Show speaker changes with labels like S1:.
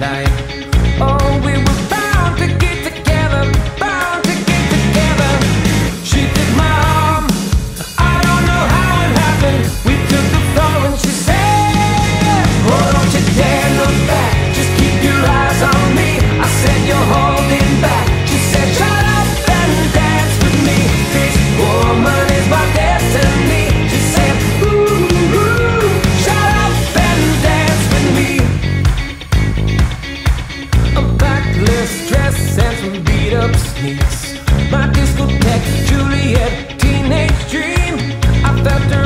S1: like please. My discotheque, Juliet, teenage dream. I felt her.